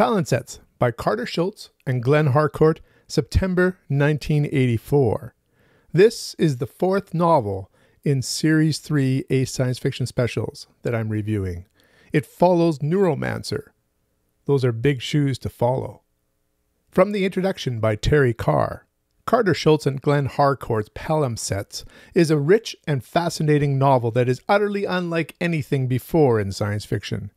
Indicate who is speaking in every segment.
Speaker 1: Palimpsests by Carter Scholz and Glenn Harcourt, September 1984. This is the fourth novel in Series 3 Ace Science Fiction Specials that I'm reviewing. It follows Neuromancer. Those are big shoes to follow. From the introduction by Terry Carr, Carter Scholz and Glenn Harcourt's Palimpsests is a rich and fascinating novel that is utterly unlike anything before in science fiction.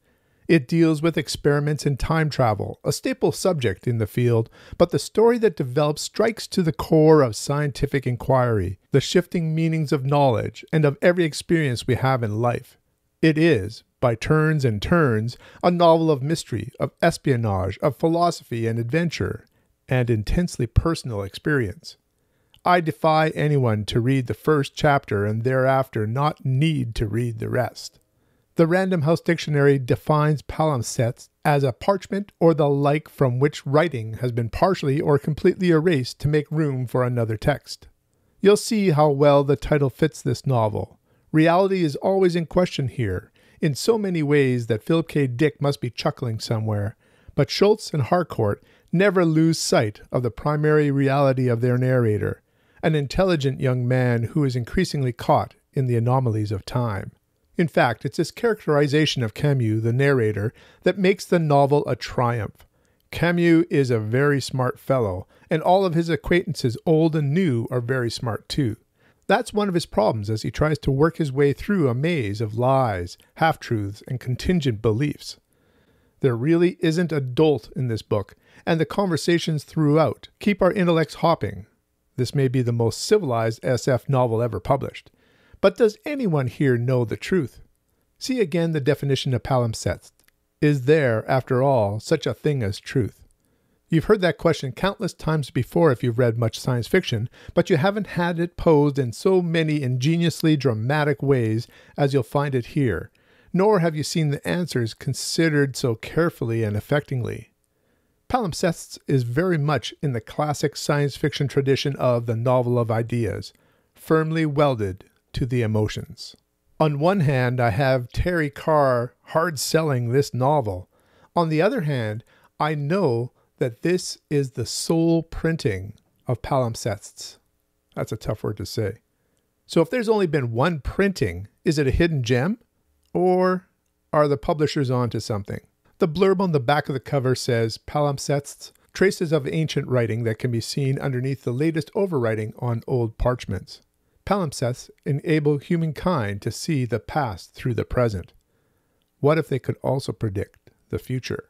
Speaker 1: It deals with experiments in time travel, a staple subject in the field, but the story that develops strikes to the core of scientific inquiry, the shifting meanings of knowledge, and of every experience we have in life. It is, by turns and turns, a novel of mystery, of espionage, of philosophy and adventure, and intensely personal experience. I defy anyone to read the first chapter and thereafter not need to read the rest. The Random House Dictionary defines palimpsests as a parchment or the like from which writing has been partially or completely erased to make room for another text. You'll see how well the title fits this novel. Reality is always in question here, in so many ways that Philip K. Dick must be chuckling somewhere, but Scholz and Harcourt never lose sight of the primary reality of their narrator, an intelligent young man who is increasingly caught in the anomalies of time. In fact, it's this characterization of Camus, the narrator, that makes the novel a triumph. Camus is a very smart fellow, and all of his acquaintances, old and new, are very smart too. That's one of his problems as he tries to work his way through a maze of lies, half truths, and contingent beliefs. There really isn't a dolt in this book, and the conversations throughout keep our intellects hopping. This may be the most civilized SF novel ever published. But does anyone here know the truth? See again the definition of palimpsest. Is there, after all, such a thing as truth? You've heard that question countless times before if you've read much science fiction, but you haven't had it posed in so many ingeniously dramatic ways as you'll find it here, nor have you seen the answers considered so carefully and affectingly. Palimpsests is very much in the classic science fiction tradition of the novel of ideas, firmly welded to the emotions. On one hand, I have Terry Carr hard selling this novel. On the other hand, I know that this is the sole printing of palimpsests. That's a tough word to say. So if there's only been one printing, is it a hidden gem? Or are the publishers onto something? The blurb on the back of the cover says palimpsests, traces of ancient writing that can be seen underneath the latest overwriting on old parchments. Palimpsests enable humankind to see the past through the present. What if they could also predict the future?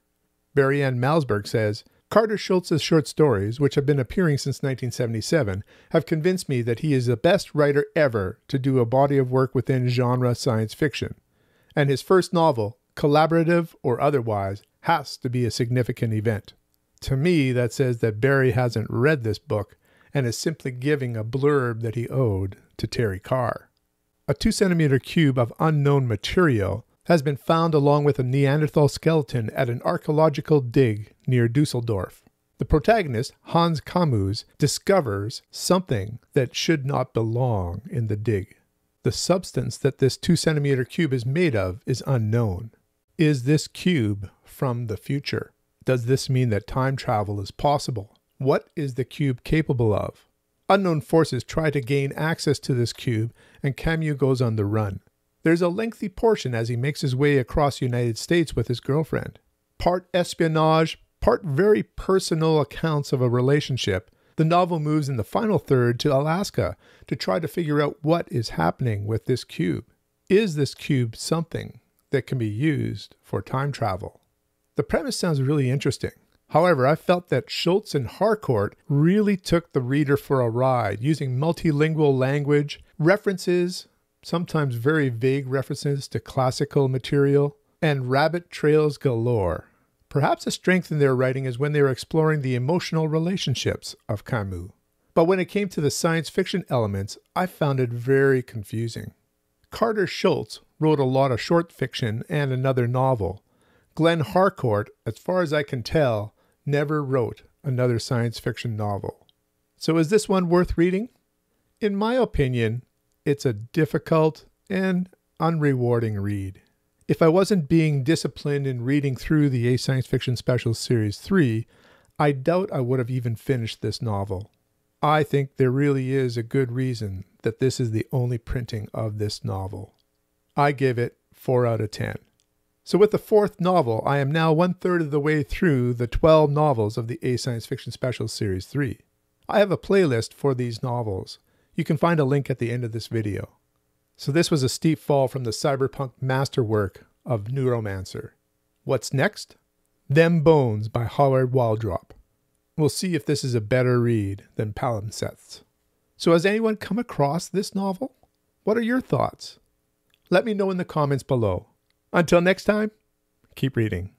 Speaker 1: Barry N. Malzberg says, Carter Scholz's short stories, which have been appearing since 1977, have convinced me that he is the best writer ever to do a body of work within genre science fiction. And his first novel, collaborative or otherwise, has to be a significant event. To me, that says that Barry hasn't read this book and is simply giving a blurb that he owed to Terry Carr. A 2 centimeter cube of unknown material has been found along with a Neanderthal skeleton at an archaeological dig near Dusseldorf. The protagonist, Hans Camus, discovers something that should not belong in the dig. The substance that this 2 centimeter cube is made of is unknown. Is this cube from the future? Does this mean that time travel is possible? What is the cube capable of? Unknown forces try to gain access to this cube, and Camus goes on the run. There's a lengthy portion as he makes his way across the United States with his girlfriend. Part espionage, part very personal accounts of a relationship. The novel moves in the final third to Alaska to try to figure out what is happening with this cube. Is this cube something that can be used for time travel? The premise sounds really interesting. However, I felt that Scholz and Harcourt really took the reader for a ride, using multilingual language, references, sometimes very vague references to classical material, and rabbit trails galore. Perhaps a strength in their writing is when they were exploring the emotional relationships of Camus. But when it came to the science fiction elements, I found it very confusing. Carter Scholz wrote a lot of short fiction and another novel. Glenn Harcourt, as far as I can tell, never wrote another science fiction novel. So is this one worth reading? In my opinion, it's a difficult and unrewarding read. If I wasn't being disciplined in reading through the Ace Science Fiction Specials Series 3, I doubt I would have even finished this novel. I think there really is a good reason that this is the only printing of this novel. I give it 4 out of 10. So, with the fourth novel, I am now one third of the way through the 12 novels of the Ace Science Fiction Specials Series 3. I have a playlist for these novels. You can find a link at the end of this video. So, this was a steep fall from the cyberpunk masterwork of Neuromancer. What's next? Them Bones by Howard Waldrop. We'll see if this is a better read than Palimpsests. So, has anyone come across this novel? What are your thoughts? Let me know in the comments below. Until next time, keep reading.